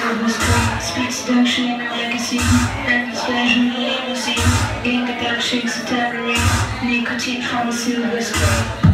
the. Speed seduction in a legacy and pleasure limousine. In the back shakes a tambourine, nicotine from the silver.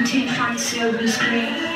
Black shakes a tambourine,